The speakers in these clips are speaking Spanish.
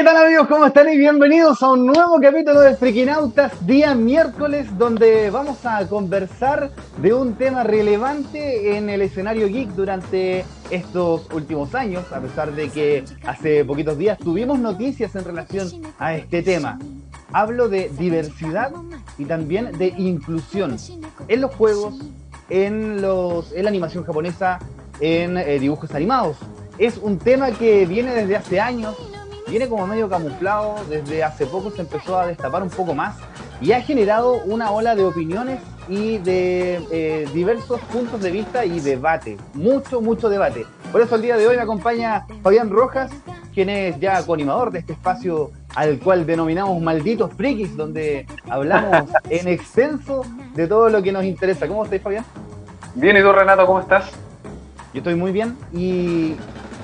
¿Qué tal amigos? ¿Cómo están? Y bienvenidos a un nuevo capítulo de Freakinautas, día miércoles, donde vamos a conversar de un tema relevante en el escenario geek durante estos últimos años, a pesar de que hace poquitos días tuvimos noticias en relación a este tema. Hablo de diversidad y también de inclusión en los juegos, en, los, en la animación japonesa, en eh, dibujos animados. Es un tema que viene desde hace años, viene como medio camuflado, desde hace poco se empezó a destapar un poco más y ha generado una ola de opiniones y de eh, diversos puntos de vista y debate, mucho, mucho debate. Por eso el día de hoy me acompaña Fabián Rojas, quien es ya coanimador de este espacio al cual denominamos Malditos Frikis, donde hablamos en extenso de todo lo que nos interesa. ¿Cómo estás, Fabián? Bien, ¿y tú, Renato, cómo estás? Yo estoy muy bien y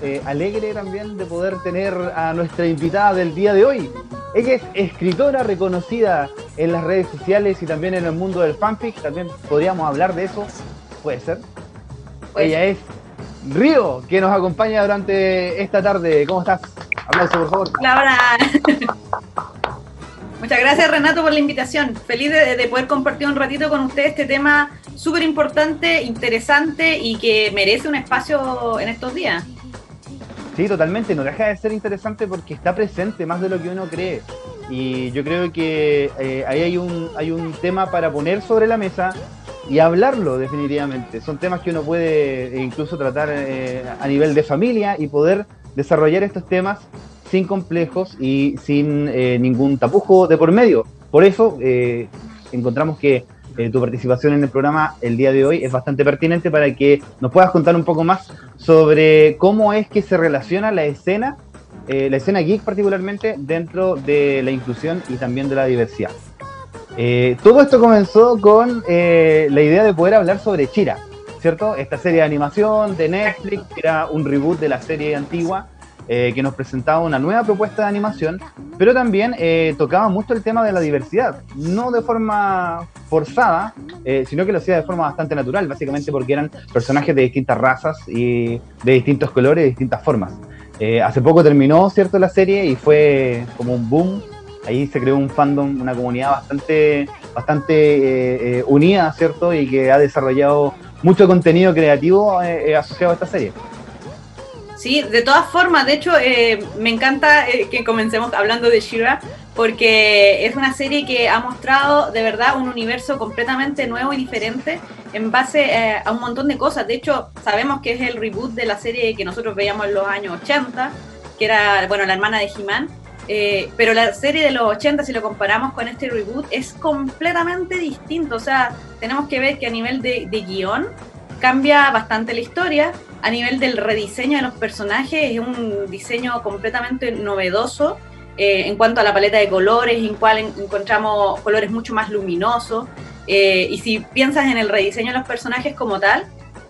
eh, alegre también de poder tener a nuestra invitada del día de hoy. Ella es escritora reconocida en las redes sociales y también en el mundo del fanfic. También podríamos hablar de eso. Puede ser. Ella es Río, que nos acompaña durante esta tarde. ¿Cómo estás? Aplauso, por favor. Hola, Muchas gracias Renato por la invitación. Feliz de, de poder compartir un ratito con usted este tema súper importante, interesante y que merece un espacio en estos días. Sí, totalmente, no deja de ser interesante porque está presente más de lo que uno cree. Y yo creo que eh, ahí hay un, hay un tema para poner sobre la mesa y hablarlo definitivamente. Son temas que uno puede eh, incluso tratar eh, a nivel de familia y poder desarrollar estos temas sin complejos y sin ningún tapujo de por medio. Por eso encontramos que eh, tu participación en el programa el día de hoy es bastante pertinente para que nos puedas contar un poco más sobre cómo es que se relaciona la escena, eh, la escena geek particularmente, dentro de la inclusión y también de la diversidad. Eh, todo esto comenzó con la idea de poder hablar sobre Chira, ¿cierto? Esta serie de animación de Netflix, que era un reboot de la serie antigua, eh, que nos presentaba una nueva propuesta de animación, pero también eh, tocaba mucho el tema de la diversidad, no de forma forzada, eh, sino que lo hacía de forma bastante natural, básicamente porque eran personajes de distintas razas y de distintos colores, de distintas formas. hace poco terminó, ¿cierto?, la serie y fue como un boom. Ahí se creó un fandom, una comunidad bastante, bastante unida, ¿cierto? Y que ha desarrollado mucho contenido creativo asociado a esta serie. Sí, de todas formas, de hecho, eh, me encanta eh, que comencemos hablando de Shira, porque es una serie que ha mostrado de verdad un universo completamente nuevo y diferente en base eh, a un montón de cosas. De hecho, sabemos que es el reboot de la serie que nosotros veíamos en los años 80, que era, bueno, la hermana de He-Man. pero la serie de los 80, si lo comparamos con este reboot, es completamente distinto. O sea, tenemos que ver que a nivel de, de guion cambia bastante la historia a nivel del rediseño de los personajes, es un diseño completamente novedoso eh, en cuanto a la paleta de colores, en cual encontramos colores mucho más luminosos. Eh, y si piensas en el rediseño de los personajes como tal,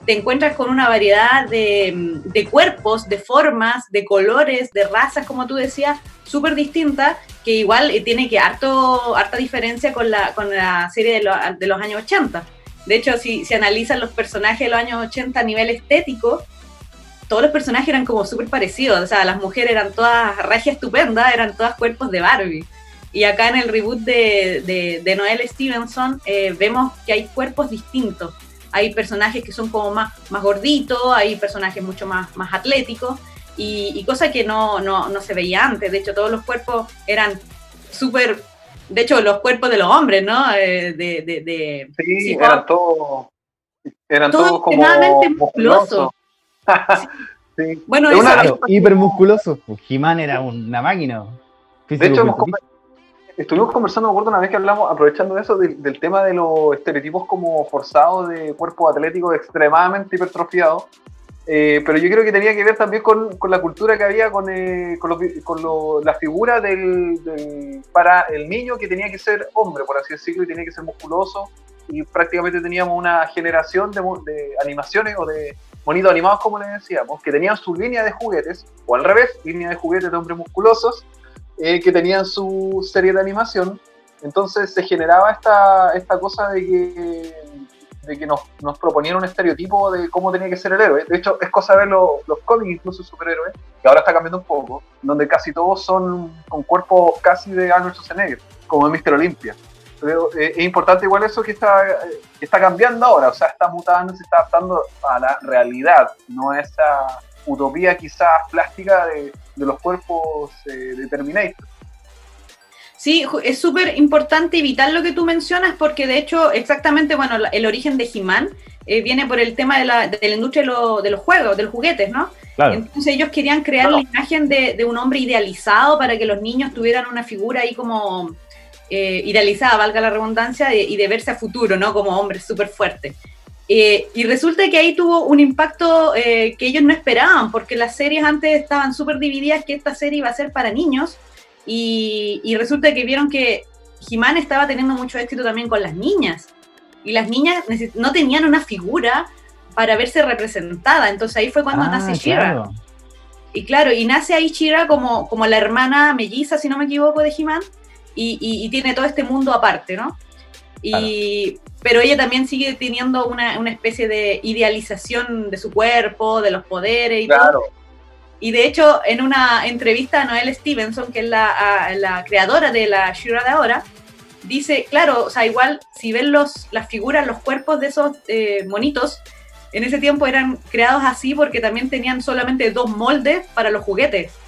te encuentras con una variedad de, cuerpos, de formas, de colores, de razas, como tú decías, súper distintas, que igual eh, tiene que harto, harta diferencia con la, con la serie de, los años 80. De hecho, si se analizan los personajes de los años 80 a nivel estético, todos los personajes eran como súper parecidos. O sea, las mujeres eran todas regia estupenda, eran todas cuerpos de Barbie. Y acá en el reboot de, de, Noel Stevenson eh, vemos que hay cuerpos distintos. Hay personajes que son como más, más gorditos, hay personajes mucho más, más atléticos y, y cosa que no, no, no se veía antes. De hecho, todos los cuerpos eran súper de hecho, los cuerpos de los hombres, ¿no? Eh, de, de, de, sí, eran todos eran todos como musculosos. sí. Bueno, eso, claro, hipermusculosos. Pues, He-Man era una máquina. De hecho, estuvimos conversando, me acuerdo una vez que hablamos, aprovechando eso, del, tema de los estereotipos como forzados de cuerpos atléticos extremadamente hipertrofiados. Eh, pero yo creo que tenía que ver también con, con la cultura que había, con, eh, con, lo, con la figura del, para el niño que tenía que ser hombre, por así decirlo, y tenía que ser musculoso. Y prácticamente teníamos una generación de, de animaciones o de monitos animados, como les decíamos, que tenían su línea de juguetes, o al revés, línea de juguetes de hombres musculosos, eh, que tenían su serie de animación. Entonces se generaba esta, esta cosa de que de que nos, nos, proponían un estereotipo de cómo tenía que ser el héroe. De hecho, es cosa de ver los cómics, incluso superhéroes, que ahora está cambiando un poco, donde casi todos son con cuerpos casi de Arnold Schwarzenegger, como en Mr. Olympia. Pero eh, es importante igual eso que está, está cambiando ahora, o sea, está mutando, se está adaptando a la realidad, no a esa utopía quizás plástica de, de los cuerpos eh, de Terminator. Sí, es súper importante y vital lo que tú mencionas porque de hecho exactamente, bueno, el origen de He-Man eh, viene por el tema de la, de la industria de, los juegos, de los juguetes, ¿no? Entonces ellos querían crear la imagen de, un hombre idealizado para que los niños tuvieran una figura ahí como eh, idealizada, valga la redundancia, y de verse a futuro, ¿no? Como hombre súper fuerte. Eh, y resulta que ahí tuvo un impacto que ellos no esperaban, porque las series antes estaban súper divididas, que esta serie iba a ser para niños, y, resulta que vieron que Jimán estaba teniendo mucho éxito también con las niñas. Y las niñas no tenían una figura para verse representada. Entonces ahí fue cuando ah, nace Shira. Y claro, y nace ahí Shira como, como la hermana melliza, si no me equivoco, de Jimán. Y, tiene todo este mundo aparte, ¿no? Y, Pero ella también sigue teniendo una, una, especie de idealización de su cuerpo, de los poderes y claro. todo. Y de hecho, en una entrevista a Noel Stevenson, que es la, creadora de la Shira de ahora, dice, claro, o sea, igual si ven los, las figuras, los cuerpos de esos eh, monitos, en ese tiempo eran creados así porque también tenían solamente dos moldes para los juguetes.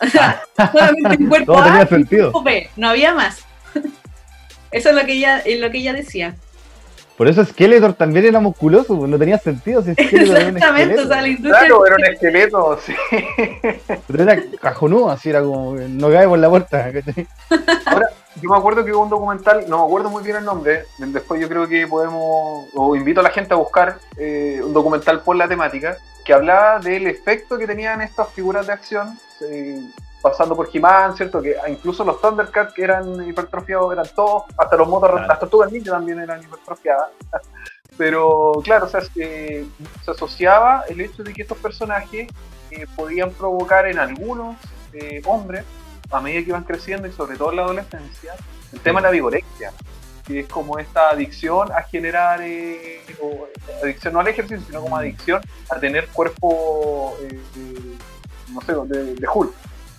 O sea, solamente un cuerpo A y un cuerpo B, no había más. Eso es lo que ella, es lo que ella decía. Por eso Skeletor también era musculoso, pues, no tenía sentido si Exactamente, o sea, la industria. Claro, era un esqueleto, sí. Pero era cajonudo, así era como, no cae por la puerta. Ahora, yo me acuerdo que hubo un documental, no me acuerdo muy bien el nombre, después yo creo que podemos, o invito a la gente a buscar eh, un documental por la temática, que hablaba del efecto que tenían estas figuras de acción. Eh, pasando por He-Man, ¿cierto? Que incluso los Thundercats que eran hipertrofiados eran todos, hasta los motos, las tortugas ninja también eran hipertrofiadas. Pero claro, o sea, se asociaba el hecho de que estos personajes eh, podían provocar en algunos eh, hombres, a medida que iban creciendo y sobre todo en la adolescencia, el tema de la vigorexia, que es como esta adicción a generar, eh, adicción no al ejercicio, sino como adicción a tener cuerpo, no sé, de, de Hulk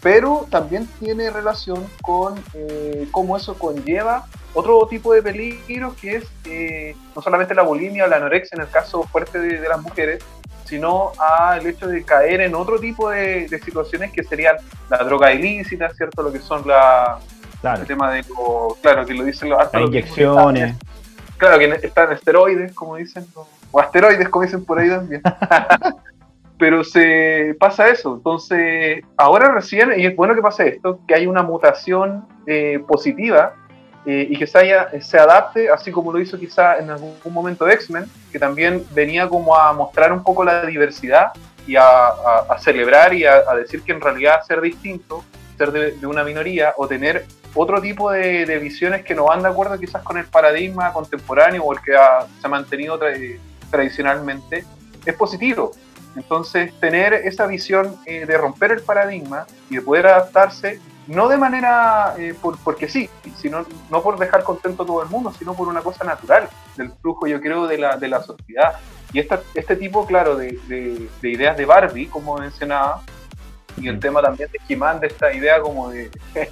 pero también tiene relación con eh, cómo eso conlleva otro tipo de peligro que es eh, no solamente la bulimia o la anorexia en el caso fuerte de, las mujeres, sino al hecho de caer en otro tipo de, situaciones que serían la droga ilícita, ¿cierto? Lo que son la, el tema de claro, que lo dicen los... Las inyecciones. Claro, que están esteroides, como dicen, o asteroides, como dicen por ahí también. pero se pasa eso. Entonces, ahora recién, y es bueno que pase esto, que hay una mutación eh, positiva eh, y que se, haya, se adapte, así como lo hizo quizá en algún momento X-Men, que también venía como a mostrar un poco la diversidad y a, celebrar y a, decir que en realidad ser distinto, ser de, una minoría o tener otro tipo de, visiones que no van de acuerdo quizás con el paradigma contemporáneo o el que se ha mantenido tradicionalmente, es positivo entonces, tener esa visión eh, de romper el paradigma y de poder adaptarse, no de manera eh, porque sí, sino no por dejar contento a todo el mundo, sino por una cosa natural del flujo, yo creo, de la, de la sociedad. Y esta, este tipo, claro, de, de, ideas de Barbie, como mencionaba, y el mm. tema también de he de esta idea como de,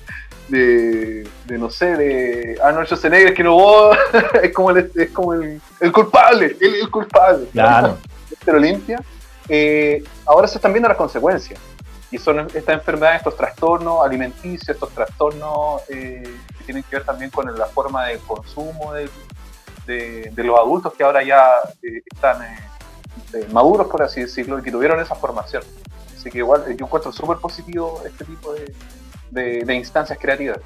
de, de, no sé, de Arnold Schwarzenegger, que no es como el, es como el, el culpable, el, el culpable. Claro. Pero limpia eh, ahora se están viendo las consecuencias. Y son estas enfermedades, estos trastornos alimenticios, estos trastornos eh, que tienen que ver también con la forma de consumo de, de, los adultos que ahora ya eh, están maduros, por así decirlo, y que tuvieron esa formación. Así que igual yo encuentro súper positivo este tipo de, de instancias creativas.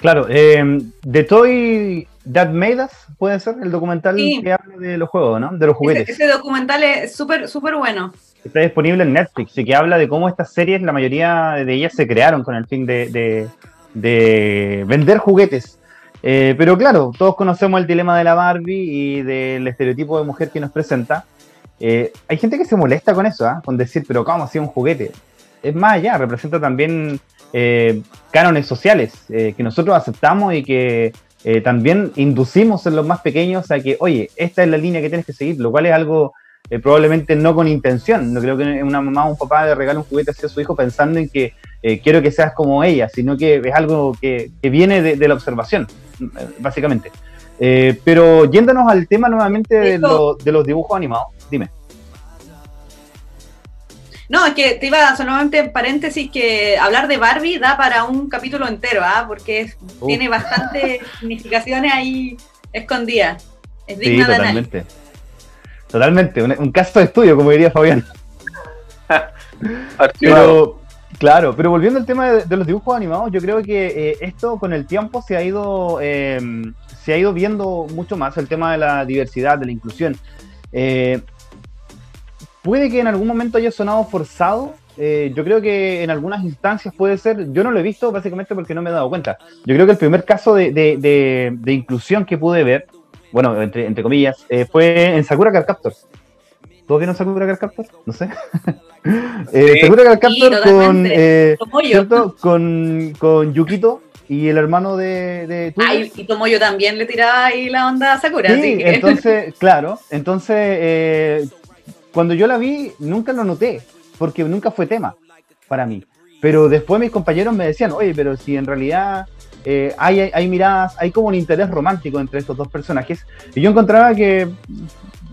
Claro, eh, The Toy That Made Us puede ser el documental que habla de los juegos, ¿no? De los juguetes. Ese, documental es súper, súper bueno. Está disponible en Netflix y que habla de cómo estas series, la mayoría de ellas se crearon con el fin de, vender juguetes. Eh, pero claro, todos conocemos el dilema de la Barbie y del estereotipo de mujer que nos presenta. Eh, hay gente que se molesta con eso, ¿ah? con decir, pero ¿cómo hacía un juguete? Es más allá, representa también eh, cánones sociales eh, que nosotros aceptamos y que eh, también inducimos en los más pequeños a que, oye, esta es la línea que tienes que seguir, lo cual es algo eh, probablemente no con intención. No creo que una mamá o un papá le regale un juguete a su hijo pensando en que eh, quiero que seas como ella, sino que es algo que, viene de, la observación, básicamente. pero yéndonos al tema nuevamente de, de los dibujos animados, dime. No, es que te iba solamente en paréntesis que hablar de Barbie da para un capítulo entero, ¿ah? Porque tiene bastantes significaciones ahí escondidas. Es digna sí, totalmente. Totalmente, un, caso de estudio, como diría Fabián. pero, claro, pero volviendo al tema de, los dibujos animados, yo creo que eh, esto con el tiempo se ha ido em, se ha ido viendo mucho más el tema de la diversidad, de la inclusión. Eh, puede que en algún momento haya sonado forzado. Eh, yo creo que en algunas instancias puede ser. Yo no lo he visto básicamente porque no me he dado cuenta. Yo creo que el primer caso de, inclusión que pude ver, bueno, entre, comillas, eh, fue en Sakura Card Captor. ¿Todos vieron Sakura Card Captor? No sé. eh, Sakura Card Captor con, eh, con, con Yukito y el hermano de, de Ay, y Tomoyo también le tiraba ahí la onda a Sakura. Sí, entonces, claro, entonces eh, cuando yo la vi, nunca lo noté, porque nunca fue tema para mí. Pero después mis compañeros me decían, oye, pero si en realidad eh, hay, miradas, hay como un interés romántico entre estos dos personajes, y yo encontraba que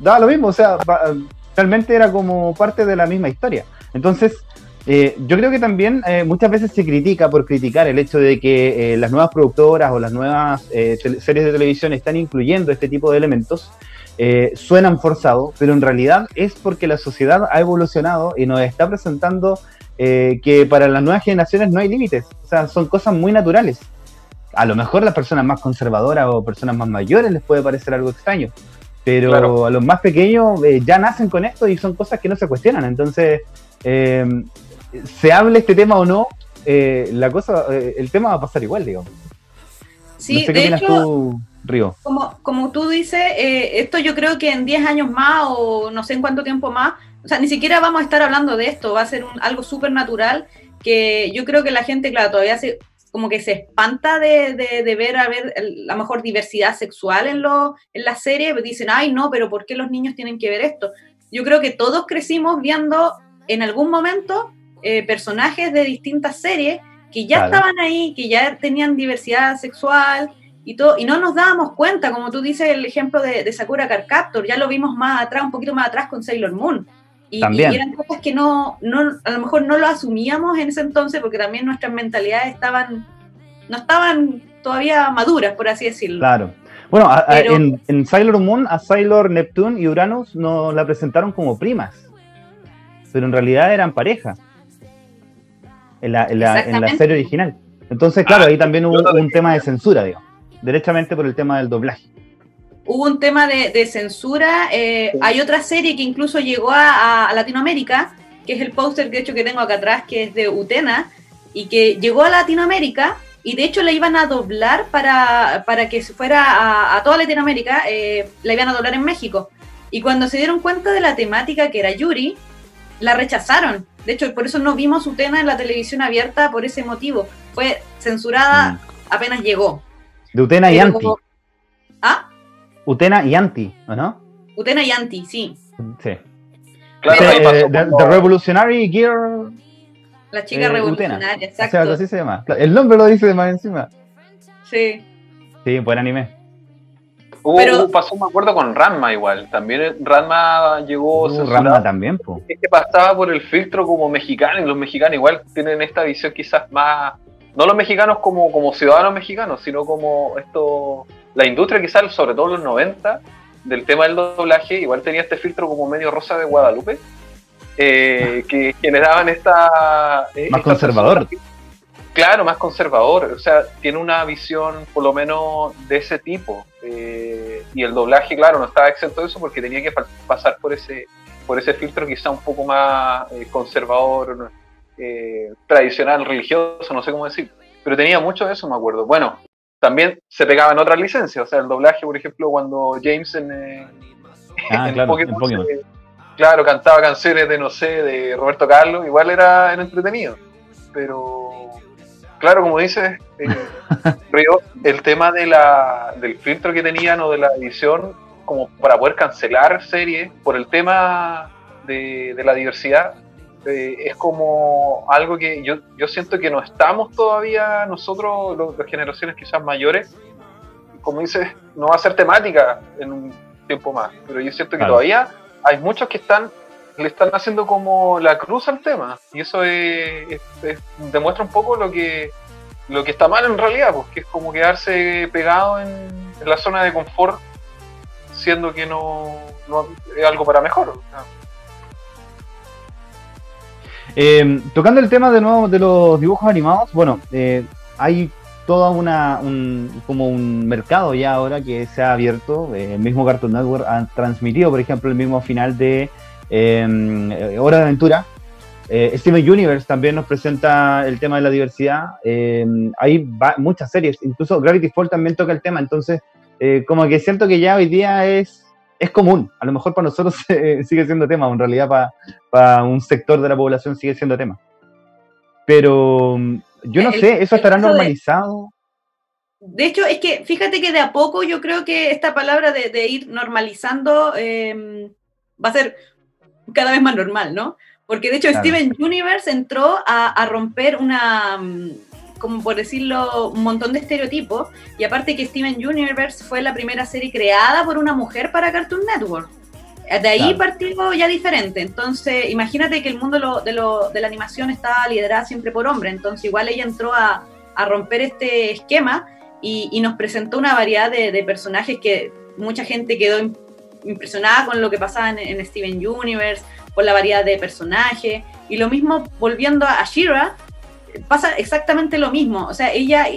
daba lo mismo, o sea, realmente era como parte de la misma historia. Entonces, eh, yo creo que también eh, muchas veces se critica por criticar el hecho de que las nuevas productoras o las nuevas series de televisión están incluyendo este tipo de elementos eh, suenan forzados, pero en realidad es porque la sociedad ha evolucionado y nos está presentando eh, que para las nuevas generaciones no hay límites, o sea, son cosas muy naturales. A lo mejor las personas más conservadoras o personas más mayores les puede parecer algo extraño, pero a los más pequeños eh, ya nacen con esto y son cosas que no se cuestionan. Entonces, se hable este tema o no, la cosa, el tema va a pasar igual, digamos. Sí, de hecho, como, como tú dices, eh, esto yo creo que en 10 años más o no sé en cuánto tiempo más, o sea, ni siquiera vamos a estar hablando de esto, va a ser un, algo súper natural que yo creo que la gente, claro, todavía se, como que se espanta de, de, ver a ver la mejor diversidad sexual en, lo, en la serie, dicen, ay, no, pero ¿por qué los niños tienen que ver esto? Yo creo que todos crecimos viendo en algún momento eh, personajes de distintas series que ya estaban ahí, que ya tenían diversidad sexual, y, todo, y no nos dábamos cuenta, como tú dices el ejemplo de, Sakura Card Captor, ya lo vimos más atrás, un poquito más atrás con Sailor Moon. Y, eran cosas que no, no, a lo mejor no lo asumíamos en ese entonces porque también nuestras mentalidades estaban, no estaban todavía maduras, por así decirlo. Claro. Bueno, en, Sailor Moon a Sailor Neptune y Uranus nos la presentaron como primas, pero en realidad eran pareja en la, en la, serie original. Entonces, claro, ah, ahí también hubo un tema de censura, digamos derechamente por el tema del doblaje. Hubo un tema de, censura. Eh, hay otra serie que incluso llegó a, Latinoamérica, que es el póster de hecho que tengo acá atrás, que es de Utena, y que llegó a Latinoamérica y de hecho la iban a doblar para, para que fuera a, toda Latinoamérica, eh, la iban a doblar en México. Y cuando se dieron cuenta de la temática que era Yuri, la rechazaron. De hecho, por eso no vimos Utena en la televisión abierta por ese motivo. Fue censurada mm. apenas llegó. De Utena y Anti. ¿Ah? Utena y Anti, ¿o no? Utena y Anti, sí. Sí. Claro, eh, the, Revolutionary Gear. La chica eh, revolucionaria, exacto. O sea, así se llama. El nombre lo dice de más encima. Sí. Sí, buen anime. Hubo, Pero, pasó, me acuerdo, con Ranma igual. También Ranma llegó. Uh, Ranma también, pues. Es que pasaba por el filtro como mexicano y los mexicanos igual tienen esta visión quizás más no los mexicanos como, como ciudadanos mexicanos, sino como esto, la industria quizás, sobre todo en los 90, del tema del doblaje, igual tenía este filtro como medio rosa de Guadalupe, eh, que generaban esta... Eh, más conservador. Claro, más conservador, o sea, tiene una visión por lo menos de ese tipo. Eh, y el doblaje, claro, no estaba exento de eso porque tenía que pasar por ese, por ese filtro quizá un poco más conservador, eh, tradicional, religioso, no sé cómo decir, pero tenía mucho de eso, me acuerdo. Bueno, también se pegaba en otras licencias, o sea, el doblaje, por ejemplo, cuando James en, eh, ah, claro, Pokémon, claro, cantaba canciones de, no sé, de Roberto Carlos, igual era, entretenido, pero claro, como dices, eh, Río, el tema de la, del filtro que tenían o de la edición, como para poder cancelar series por el tema de, la diversidad, eh, es como algo que yo, yo siento que no estamos todavía nosotros, las generaciones quizás mayores, como dices, no va a ser temática en un tiempo más, pero yo siento que todavía hay muchos que están le están haciendo como la cruz al tema y eso demuestra un poco lo que lo que está mal en realidad, porque pues, es como quedarse pegado en, la zona de confort, siendo que no, es algo para mejor. Eh, tocando el tema de nuevo de los dibujos animados, bueno, eh, hay toda una un, como un mercado ya ahora que se ha abierto. Eh, el mismo Cartoon Network ha transmitido, por ejemplo, el mismo final de Hora de Aventura. Steven Universe también nos presenta el tema de la diversidad. hay muchas series, incluso Gravity Falls también toca el tema. Entonces, como que siento que ya hoy día es es común. A lo mejor para nosotros sigue siendo tema, en realidad para, para, un sector de la población sigue siendo tema. Pero mm, yo no sé, ¿eso estará normalizado? De, hecho, es que fíjate que de a poco yo creo que esta palabra de, ir normalizando em, va a ser cada vez más normal, ¿no? Porque de hecho Steven Universe entró a, a romper una mm, como por decirlo, un montón de estereotipos. Y aparte que Steven Universe fue la primera serie creada por una mujer para Cartoon Network. De ahí partió ya diferente. Entonces, imagínate que el mundo de, la animación estaba liderada siempre por hombres. Entonces, igual ella entró a, romper este esquema y, nos presentó una variedad de, personajes que mucha gente quedó impresionada con lo que pasaba en, Steven Universe, por la variedad de personajes. Y lo mismo volviendo a Shira, pasa exactamente lo mismo. O sea, ella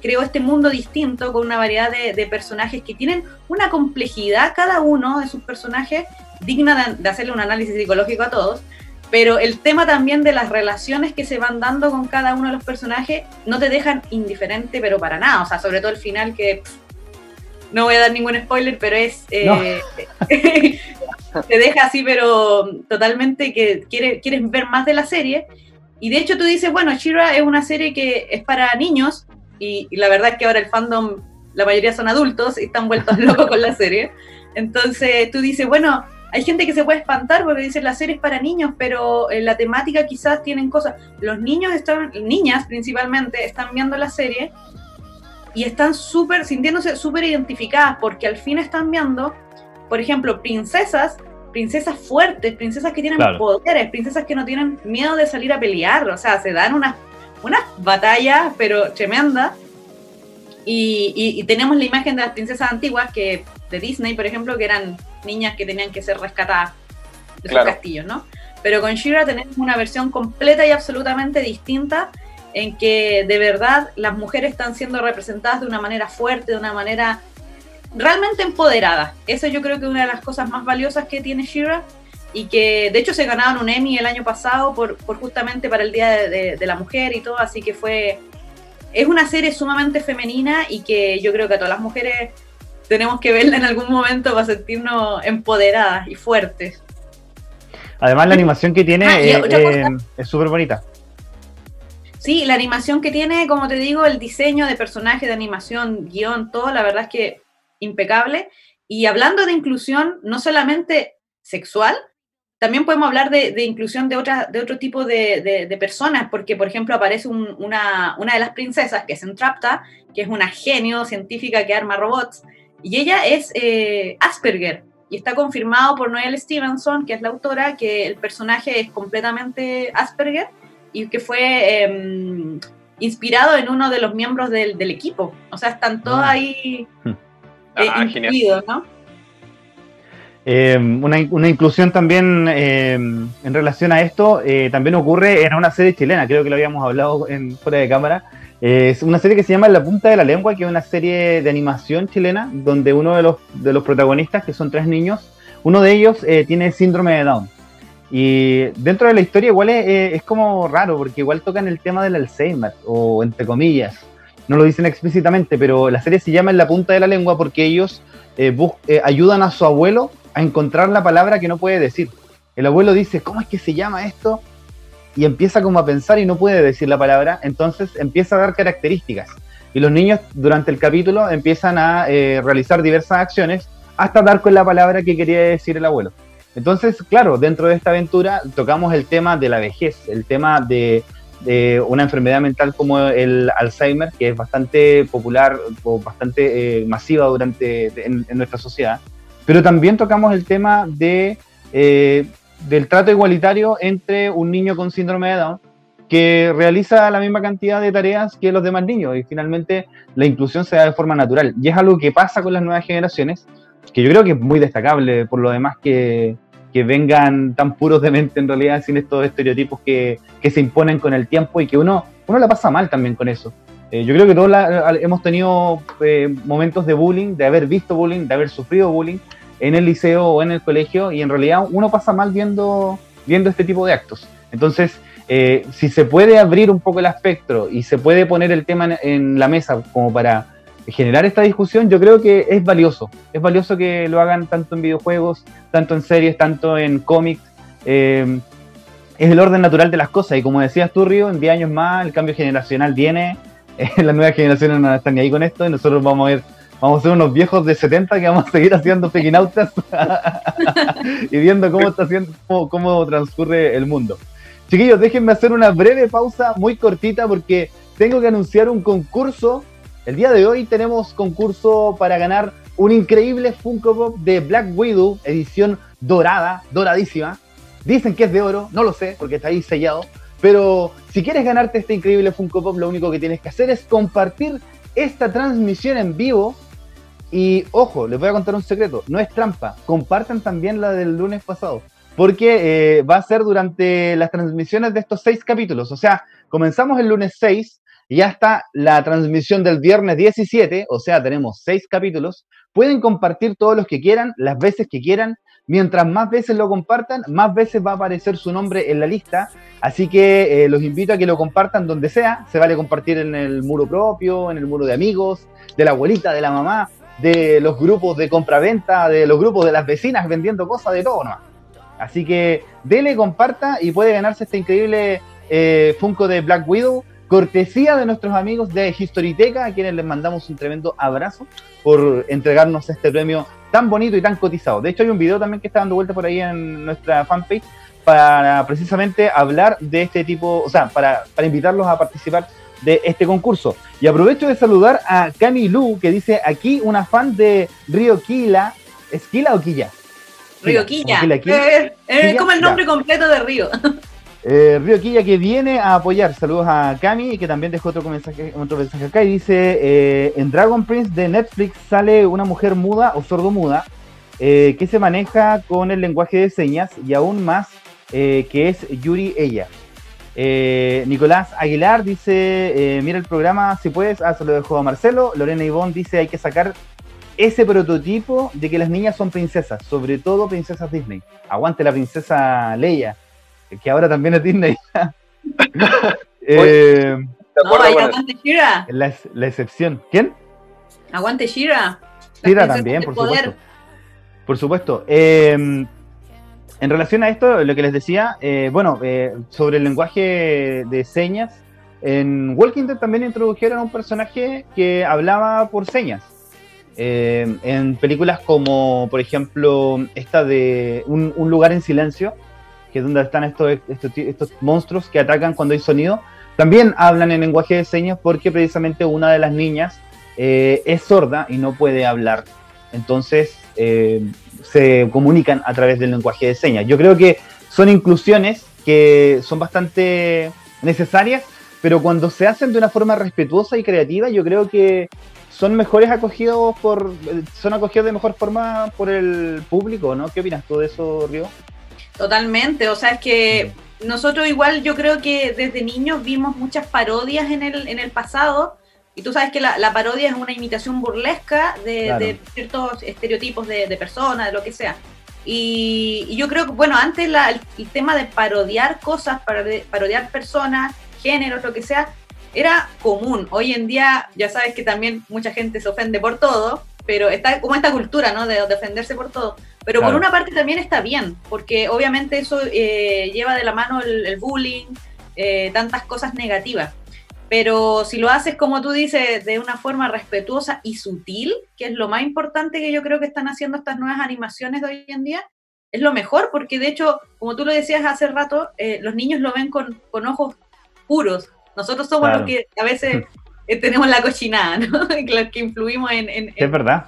creó este mundo distinto con una variedad de, personajes que tienen una complejidad cada uno de sus personajes digna de, hacerle un análisis psicológico a todos. Pero el tema también de las relaciones que se van dando con cada uno de los personajes no te dejan indiferente, pero para nada. O sea, sobre todo el final que no voy a dar ningún spoiler, pero es eh, te deja así, pero totalmente que quieres, quieres ver más de la serie. Y de hecho tú dices, bueno, Shira es una serie que es para niños y, la verdad es que ahora el fandom, la mayoría son adultos y están vueltos locos con la serie. Entonces tú dices, bueno, hay gente que se puede espantar porque dice la serie es para niños, pero en la temática quizás tienen cosas. Los niños están, niñas principalmente, están viendo la serie y están súper, sintiéndose súper identificadas porque al fin están viendo, por ejemplo, princesas princesas fuertes, princesas que tienen poderes, princesas que no tienen miedo de salir a pelear, o sea, se dan unas una batallas, pero tremenda Y, tenemos la imagen de las princesas antiguas que de Disney, por ejemplo, que eran niñas que tenían que ser rescatadas de sus castillos, ¿no? Pero con Shira tenemos una versión completa y absolutamente distinta en que de verdad las mujeres están siendo representadas de una manera fuerte, de una manera realmente empoderada. Eso yo creo que es una de las cosas más valiosas que tiene Shira y que de hecho se ganaron un Emmy el año pasado por, por justamente para el Día de, la Mujer y todo, así que fue... Es una serie sumamente femenina y que yo creo que a todas las mujeres tenemos que verla en algún momento para sentirnos empoderadas y fuertes. Además la animación que tiene ah, eh, es súper bonita. Sí, la animación que tiene, como te digo, el diseño de personaje, de animación, guion, todo, la verdad es que impecable. Y hablando de inclusión, no solamente sexual, también podemos hablar de, inclusión de, otra, de otro tipo de, personas, porque, por ejemplo, aparece una, de las princesas, que es Entrapta, que es una genio científica que arma robots, y ella es eh, Asperger, y está confirmado por Noelle Stevenson, que es la autora, que el personaje es completamente Asperger y que fue em, inspirado en uno de los miembros del, equipo. O sea, están todos ah. ahí Ah, ¿no? Eh, una, inclusión también eh, en relación a esto, eh, también ocurre en una serie chilena, creo que lo habíamos hablado en, fuera de cámara. es una serie que se llama La Punta de la Lengua, que es una serie de animación chilena, donde uno de los, de los protagonistas, que son tres niños, uno de ellos tiene síndrome de Down. Y dentro de la historia igual es, es como raro, porque igual tocan el tema del Alzheimer, o entre comillas no lo dicen explícitamente, pero la serie se llama En la punta de la lengua porque ellos eh, eh, ayudan a su abuelo a encontrar la palabra que no puede decir. El abuelo dice, ¿cómo es que se llama esto? y empieza como a pensar y no puede decir la palabra, entonces empieza a dar características. Y los niños durante el capítulo empiezan a eh, realizar diversas acciones hasta dar con la palabra que quería decir el abuelo. Entonces, claro, dentro de esta aventura tocamos el tema de la vejez, el tema de, una enfermedad mental como el Alzheimer, que es bastante popular o bastante eh, masiva durante en, nuestra sociedad. Pero también tocamos el tema de, eh, del trato igualitario entre un niño con síndrome de Down que realiza la misma cantidad de tareas que los demás niños y finalmente la inclusión se da de forma natural. Y es algo que pasa con las nuevas generaciones, que yo creo que es muy destacable por lo demás que, que vengan tan puros de mente en realidad sin estos estereotipos que, que se imponen con el tiempo y que uno, uno la pasa mal también con eso. Eh, yo creo que todos hemos tenido eh, momentos de bullying, de haber visto bullying, de haber sufrido bullying en el liceo o en el colegio y en realidad uno pasa mal viendo, viendo este tipo de actos. Entonces, eh, si se puede abrir un poco el espectro y se puede poner el tema en, la mesa como para generar esta discusión, yo creo que es valioso. Es valioso que lo hagan tanto en videojuegos, tanto en series, tanto en cómics. Eh, es el orden natural de las cosas y como decías tú, Río, en 10 años más el cambio generacional viene, las nuevas generaciones no están ahí con esto y nosotros vamos a ver vamos a ser unos viejos de 70 que vamos a seguir haciendo pequinautas y viendo cómo está haciendo, cómo transcurre el mundo. Chiquillos, déjenme hacer una breve pausa muy cortita porque tengo que anunciar un concurso. El día de hoy tenemos concurso para ganar un increíble Funko Pop de Black Widow, edición dorada, doradísima. Dicen que es de oro, no lo sé porque está ahí sellado. Pero si quieres ganarte este increíble Funko Pop, lo único que tienes que hacer es compartir esta transmisión en vivo. Y ojo, les voy a contar un secreto, no es trampa, compartan también la del lunes pasado porque eh, va a ser durante las transmisiones de estos seis capítulos. O sea, comenzamos el lunes 6 y ya está la transmisión del viernes 17, o sea, tenemos seis capítulos. Pueden compartir todos los que quieran, las veces que quieran. Mientras más veces lo compartan, más veces va a aparecer su nombre en la lista. Así que eh, los invito a que lo compartan donde sea. Se vale compartir en el muro propio, en el muro de amigos, de la abuelita, de la mamá, de los grupos de compra-venta, de los grupos de las vecinas vendiendo cosas, de todo nomás. Así que dele, comparta y puede ganarse este increíble eh, Funko de Black Widow, cortesía de nuestros amigos de Historiteca, a quienes les mandamos un tremendo abrazo por entregarnos este premio tan bonito y tan cotizado. De hecho, hay un video también que está dando vuelta por ahí en nuestra fanpage para precisamente hablar de este tipo, o sea, para, para invitarlos a participar de este concurso. Y aprovecho de saludar a Cami Lu, que dice aquí una fan de Río Quila, ¿es Quila o Quilla? Río Quilla. Eh, es como el nombre completo de Río. Eh, Río Quilla que viene a apoyar. Saludos a Cami, que también dejó otro mensaje, otro mensaje acá y dice, eh, en Dragon Prince de Netflix sale una mujer muda o sordomuda eh, que se maneja con el lenguaje de señas y aún más que es Yuri ella. Nicolás Aguilar dice, mira el programa si puedes, ah, se lo dejo a Marcelo. Lorena Ivonne dice, hay que sacar ese prototipo de que las niñas son princesas, sobre todo princesas Disney. Aguante la princesa Leia, que ahora también es Disney. eh, no, aguante Shira. La, la, excepción. ¿Quién? Aguante Shira. Shira también, por supuesto. Por supuesto. Eh, en relación a esto, lo que les decía, eh, bueno, eh, sobre el lenguaje de señas, en Walking Dead también introdujeron un personaje que hablaba por señas. Eh, en películas como, por ejemplo, esta de un, lugar en silencio, que es donde están estos, estos, monstruos que atacan cuando hay sonido, también hablan en lenguaje de señas porque precisamente una de las niñas eh, es sorda y no puede hablar. Entonces eh, se comunican a través del lenguaje de señas. Yo creo que son inclusiones que son bastante necesarias, pero cuando se hacen de una forma respetuosa y creativa, yo creo que son mejores acogidos por son acogidos de mejor forma por el público, ¿no? ¿Qué opinas tú de eso, Río? Totalmente, o sea, es que nosotros igual yo creo que desde niños vimos muchas parodias en el, en el pasado y tú sabes que la, parodia es una imitación burlesca de, ciertos estereotipos de, personas, de lo que sea. Y, yo creo que, bueno, antes el, tema de parodiar cosas, parodiar personas, géneros, lo que sea, era común. Hoy en día, ya sabes que también mucha gente se ofende por todo, pero está como esta cultura, ¿no? De, defenderse por todo. Pero por una parte también está bien, porque obviamente eso eh, lleva de la mano el, bullying, eh, tantas cosas negativas. Pero si lo haces, como tú dices, de una forma respetuosa y sutil, que es lo más importante que yo creo que están haciendo estas nuevas animaciones de hoy en día, es lo mejor, porque de hecho, como tú lo decías hace rato, eh, los niños lo ven con, ojos puros. Nosotros somos los que a veces eh, tenemos la cochinada, ¿no? los que influimos en, es verdad.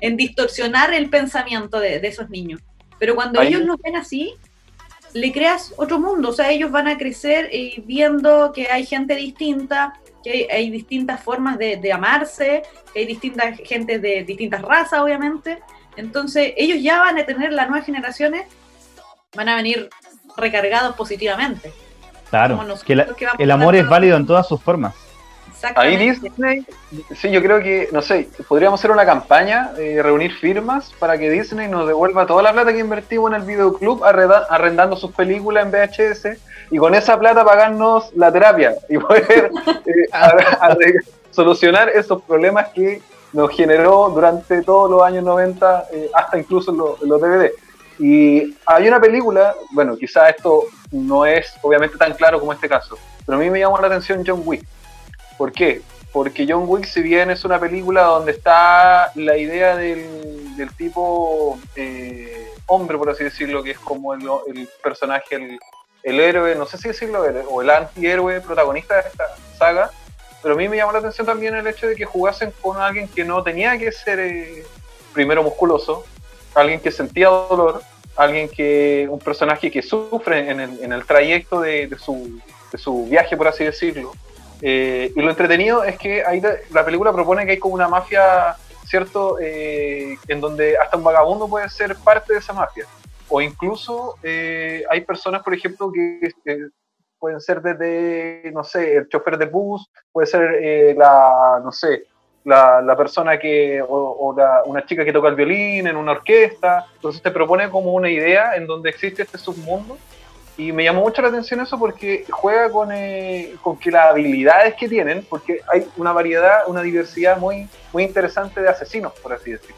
En distorsionar el pensamiento de, esos niños. Pero cuando ellos lo ven así, le creas otro mundo, o sea, ellos van a crecer y viendo que hay gente distinta, que hay, distintas formas de, amarse, que hay distintas gente de distintas razas, obviamente. Entonces, ellos ya van a tener las nuevas generaciones, van a venir recargados positivamente. Claro, que, el amor es válido en todas sus formas. Ahí Disney, sí, yo creo que, no sé, podríamos hacer una campaña, eh, reunir firmas para que Disney nos devuelva toda la plata que invertimos en el videoclub arrendando sus películas en VHS y con esa plata pagarnos la terapia y poder eh, solucionar esos problemas que nos generó durante todos los años 90, eh, hasta incluso en los DVD. Y hay una película, bueno, quizá esto no es obviamente tan claro como este caso, pero a mí me llamó la atención John Wick ¿Por qué? Porque John Wick, si bien es una película donde está la idea del, tipo eh, hombre, por así decirlo, que es como el, personaje, el, héroe, no sé si decirlo, o el antihéroe protagonista de esta saga, pero a mí me llamó la atención también el hecho de que jugasen con alguien que no tenía que ser eh, primero musculoso, alguien que sentía dolor, alguien que, un personaje que sufre en el, trayecto de, su, de su viaje, por así decirlo eh, y lo entretenido es que la película propone que hay como una mafia, ¿cierto? Eh, en donde hasta un vagabundo puede ser parte de esa mafia. O incluso eh, hay personas, por ejemplo, que pueden ser desde, no sé, el chofer de bus, puede ser la, no sé, la, la persona que, o, una chica que toca el violín en una orquesta. Entonces te propone como una idea en donde existe este submundo y me llamó mucho la atención eso porque juega con, eh, con que las habilidades que tienen, porque hay una variedad, una diversidad muy, muy interesante de asesinos, por así decirlo.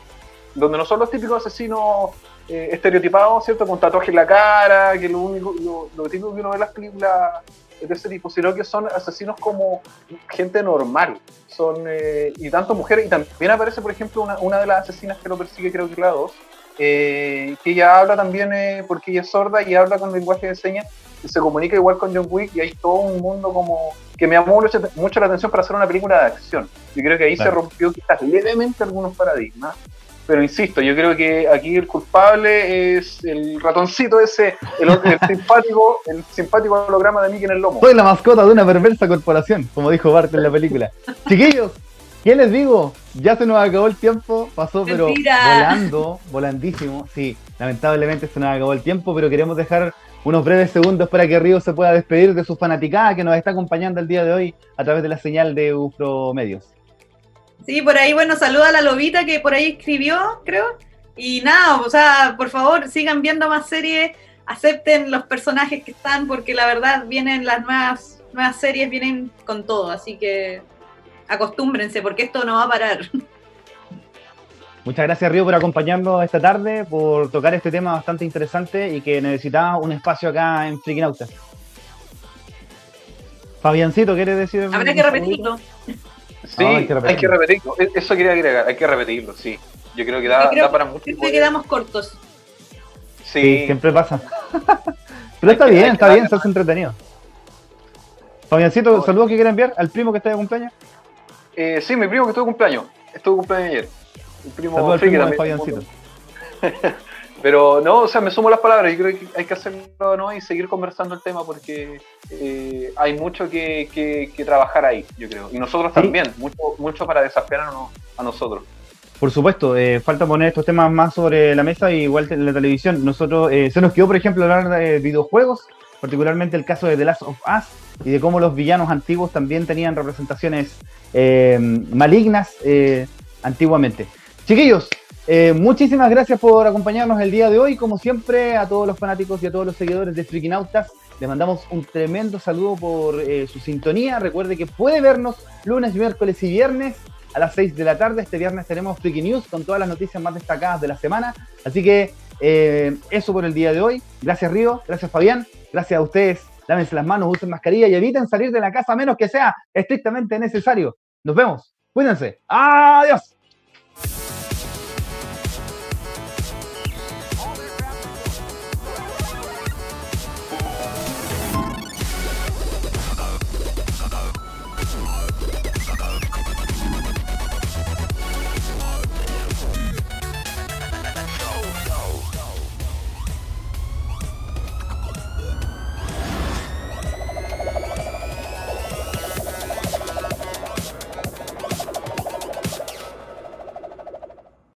Donde no son los típicos asesinos eh, estereotipados, ¿cierto? Con tatuajes en la cara, que lo único, lo, lo típico que uno ve en las películas de ese tipo, sino que son asesinos como gente normal. Son, eh, y tanto mujeres, y también aparece, por ejemplo, una, una de las asesinas que lo persigue, creo que la dos, eh, que ella habla también eh, porque ella es sorda y habla con lenguaje de señas y se comunica igual con John Wick y hay todo un mundo como que me llamó mucho, la atención para hacer una película de acción. Yo creo que ahí se rompió quizás levemente algunos paradigmas, pero insisto, yo creo que aquí el culpable es el ratoncito ese, el, simpático, el simpático holograma de Mickey en el lomo. Soy la mascota de una perversa corporación, como dijo Bart en la película. Chiquillos, ¿Qué les digo? Ya se nos acabó el tiempo, pasó pero volando, volandísimo. Sí, lamentablemente se nos acabó el tiempo, pero queremos dejar unos breves segundos para que Río se pueda despedir de su fanaticada que nos está acompañando el día de hoy a través de la señal de Ufro Medios. Sí, por ahí, bueno, saluda a la lobita que por ahí escribió, creo. Y nada, o sea, por favor, sigan viendo más series, acepten los personajes que están, porque la verdad vienen las nuevas, nuevas series, vienen con todo, así que acostúmbrense porque esto no va a parar. Muchas gracias Río por acompañarnos esta tarde, por tocar este tema bastante interesante y que necesitaba un espacio acá en Freaking Fabiancito, ¿quieres decir? Habrá que repetirlo. Sí, hay, que repetirlo. E-, eso quería agregar, hay que repetirlo, sí. Yo creo que da, para mucho. Siempre quedamos cortos. Sí. siempre pasa. Pero está bien, está bien, estás entretenido. Fabiancito, saludos que quiere enviar al primo que está de cumpleaños. Eh, sí, mi primo que estuvo de cumpleaños. Estuvo de cumpleaños ayer. Mi primo, primo Pero no, o sea, me sumo las palabras. Yo creo que hay que hacerlo ¿no? y seguir conversando el tema porque eh, hay mucho que, que, trabajar ahí, yo creo. Y nosotros también, mucho, mucho para desafiarnos a nosotros. Por supuesto, eh, falta poner estos temas más sobre la mesa, igual en la televisión. Nosotros, eh, se nos quedó, por ejemplo, hablar de videojuegos, particularmente el caso de The Last of Us y de cómo los villanos antiguos también tenían representaciones eh, malignas eh, antiguamente. Chiquillos, eh, muchísimas gracias por acompañarnos el día de hoy. Como siempre, a todos los fanáticos y a todos los seguidores de Freakinautas, les mandamos un tremendo saludo por su sintonía. Recuerde que puede vernos lunes, miércoles y viernes a las 6 de la tarde. Este viernes tenemos Freaky News con todas las noticias más destacadas de la semana. Así que eso por el día de hoy. Gracias Río, gracias Fabián, gracias a ustedes lávense las manos, usen mascarilla y eviten salir de la casa a menos que sea estrictamente necesario. Nos vemos. Cuídense. Adiós.